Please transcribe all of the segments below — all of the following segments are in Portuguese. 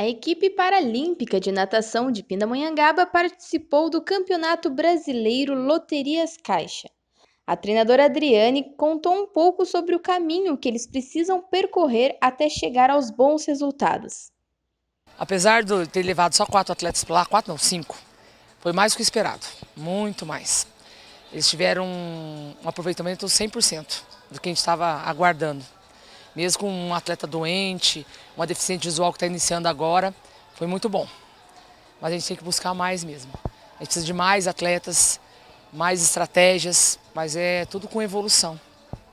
A equipe paralímpica de natação de Pindamonhangaba participou do Campeonato Brasileiro Loterias Caixa. A treinadora Adriane contou um pouco sobre o caminho que eles precisam percorrer até chegar aos bons resultados. Apesar de ter levado só quatro atletas para lá, quatro não, cinco, foi mais do que esperado, muito mais. Eles tiveram um aproveitamento 100% do que a gente estava aguardando mesmo com um atleta doente, uma deficiente visual que está iniciando agora, foi muito bom. Mas a gente tem que buscar mais mesmo. A gente precisa de mais atletas, mais estratégias, mas é tudo com evolução.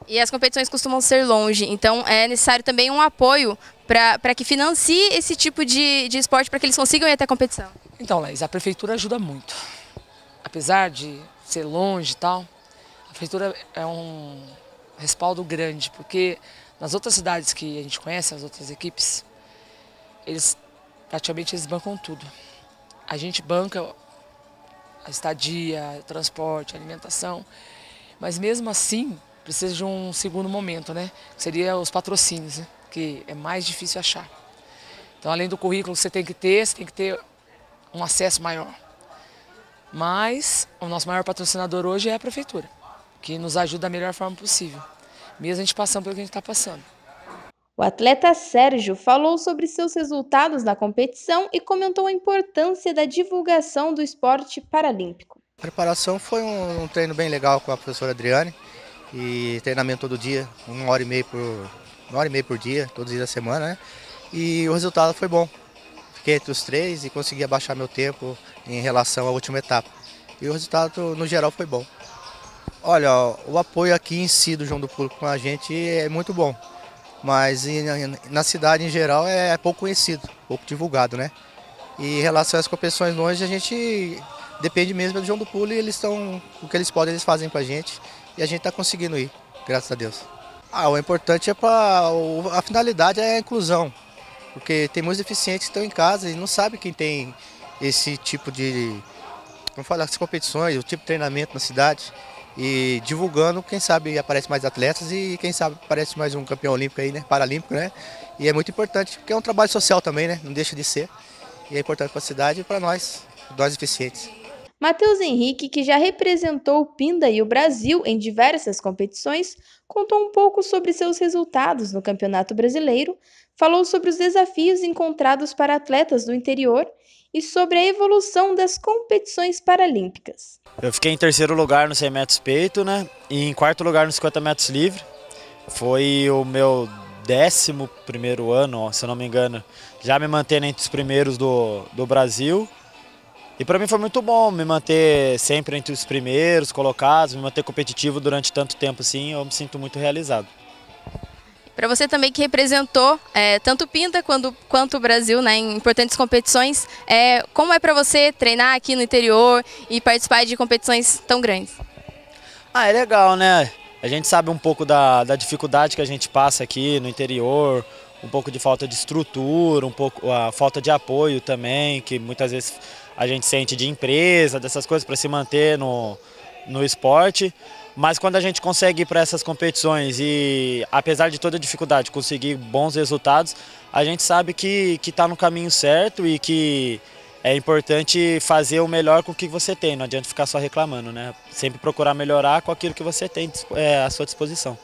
E as competições costumam ser longe, então é necessário também um apoio para que financie esse tipo de, de esporte para que eles consigam ir até a competição. Então, Laís, a prefeitura ajuda muito. Apesar de ser longe e tal, a prefeitura é um respaldo grande, porque nas outras cidades que a gente conhece, as outras equipes, eles praticamente eles bancam tudo. A gente banca a estadia, transporte, alimentação, mas mesmo assim precisa de um segundo momento, né? Que seria os patrocínios, né? que é mais difícil achar. Então, além do currículo que você tem que ter, você tem que ter um acesso maior. Mas o nosso maior patrocinador hoje é a prefeitura, que nos ajuda da melhor forma possível mesmo a gente passando pelo que a gente está passando. O atleta Sérgio falou sobre seus resultados na competição e comentou a importância da divulgação do esporte paralímpico. A preparação foi um, um treino bem legal com a professora Adriane e treinamento todo dia, uma hora e meia por, uma hora e meia por dia, todos os dias da semana, né? E o resultado foi bom. Fiquei entre os três e consegui abaixar meu tempo em relação à última etapa. E o resultado no geral foi bom. Olha, o apoio aqui em si do João do Pulo com a gente é muito bom, mas na cidade em geral é pouco conhecido, pouco divulgado, né? E em relação às competições longe, a gente depende mesmo do João do Pulo e eles estão, o que eles podem, eles fazem pra gente e a gente está conseguindo ir, graças a Deus. Ah, o importante é para a finalidade é a inclusão, porque tem muitos deficientes que estão em casa e não sabem quem tem esse tipo de, como falar, as competições, o tipo de treinamento na cidade e divulgando, quem sabe aparece mais atletas e quem sabe aparece mais um campeão olímpico aí, né, paralímpico, né? E é muito importante, porque é um trabalho social também, né? Não deixa de ser. E é importante para a cidade e para nós, nós eficientes. Matheus Henrique, que já representou o Pinda e o Brasil em diversas competições, contou um pouco sobre seus resultados no Campeonato Brasileiro, falou sobre os desafios encontrados para atletas do interior e sobre a evolução das competições paralímpicas. Eu fiquei em terceiro lugar no 100 metros peito, né? E em quarto lugar nos 50 metros livre. Foi o meu décimo primeiro ano, se eu não me engano, já me mantendo entre os primeiros do, do Brasil. E para mim foi muito bom me manter sempre entre os primeiros colocados, me manter competitivo durante tanto tempo assim, eu me sinto muito realizado. Para você também que representou é, tanto Pinta quanto, quanto o Brasil né, em importantes competições, é, como é para você treinar aqui no interior e participar de competições tão grandes? Ah, é legal, né? A gente sabe um pouco da, da dificuldade que a gente passa aqui no interior, um pouco de falta de estrutura, um pouco a falta de apoio também, que muitas vezes a gente sente de empresa, dessas coisas para se manter no, no esporte. Mas quando a gente consegue ir para essas competições e, apesar de toda a dificuldade, conseguir bons resultados, a gente sabe que está no caminho certo e que é importante fazer o melhor com o que você tem, não adianta ficar só reclamando, né? Sempre procurar melhorar com aquilo que você tem é, à sua disposição.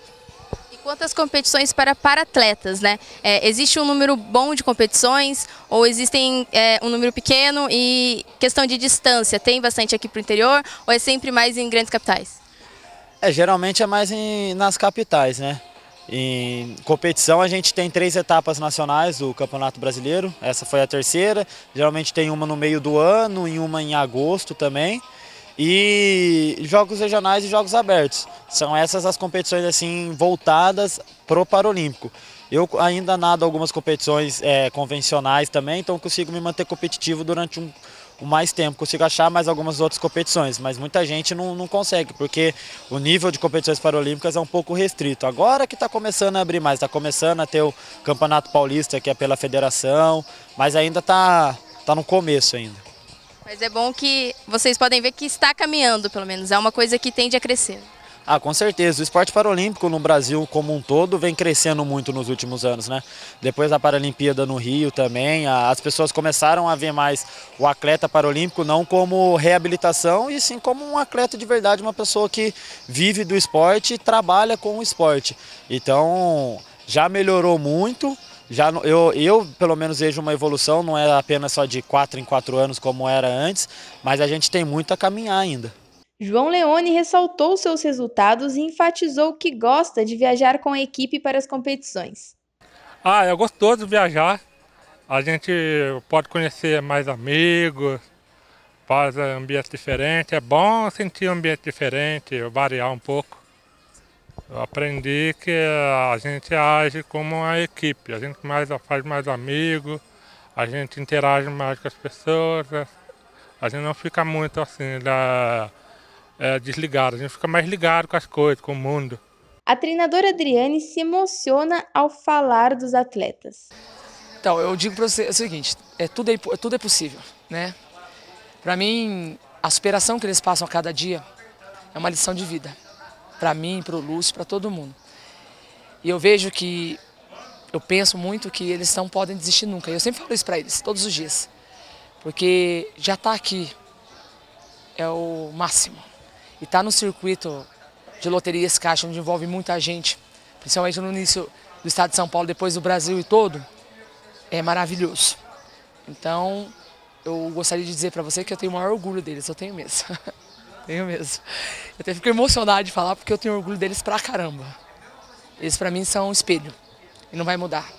Quantas competições para para-atletas, né? É, existe um número bom de competições ou existem é, um número pequeno e questão de distância, tem bastante aqui para o interior ou é sempre mais em grandes capitais? É, geralmente é mais em, nas capitais, né? Em competição a gente tem três etapas nacionais do Campeonato Brasileiro, essa foi a terceira. Geralmente tem uma no meio do ano e uma em agosto também. E jogos regionais e jogos abertos. São essas as competições assim voltadas pro Paralímpico. Eu ainda nado algumas competições é, convencionais também, então consigo me manter competitivo durante um, mais tempo, consigo achar mais algumas outras competições, mas muita gente não, não consegue, porque o nível de competições paralímpicas é um pouco restrito. Agora que está começando a abrir mais, está começando a ter o Campeonato Paulista, que é pela federação, mas ainda está tá no começo ainda. Mas é bom que vocês podem ver que está caminhando, pelo menos, é uma coisa que tende a crescer. Ah, com certeza. O esporte paralímpico no Brasil como um todo vem crescendo muito nos últimos anos, né? Depois da Paralimpíada no Rio também, as pessoas começaram a ver mais o atleta paralímpico não como reabilitação, e sim como um atleta de verdade, uma pessoa que vive do esporte e trabalha com o esporte. Então, já melhorou muito. Já eu, eu pelo menos vejo uma evolução, não é apenas só de quatro em quatro anos como era antes, mas a gente tem muito a caminhar ainda. João Leone ressaltou seus resultados e enfatizou que gosta de viajar com a equipe para as competições. Ah, é gostoso viajar. A gente pode conhecer mais amigos, faz ambiente diferente. É bom sentir um ambiente diferente, variar um pouco. Eu aprendi que a gente age como uma equipe, a gente mais, faz mais amigos, a gente interage mais com as pessoas, a gente não fica muito assim da, é, desligado, a gente fica mais ligado com as coisas, com o mundo. A treinadora Adriane se emociona ao falar dos atletas. Então, eu digo para você o seguinte, é, tudo, é, tudo é possível, né? Para mim, a superação que eles passam a cada dia é uma lição de vida. Para mim, para o Lúcio, para todo mundo. E eu vejo que, eu penso muito que eles não podem desistir nunca. E eu sempre falo isso para eles, todos os dias. Porque já está aqui, é o máximo. E estar tá no circuito de loterias caixa, onde envolve muita gente, principalmente no início do estado de São Paulo, depois do Brasil e todo, é maravilhoso. Então, eu gostaria de dizer para você que eu tenho o maior orgulho deles, eu tenho mesmo. tenho mesmo. Eu até fico emocionado de falar porque eu tenho orgulho deles pra caramba. Eles para mim são um espelho e não vai mudar.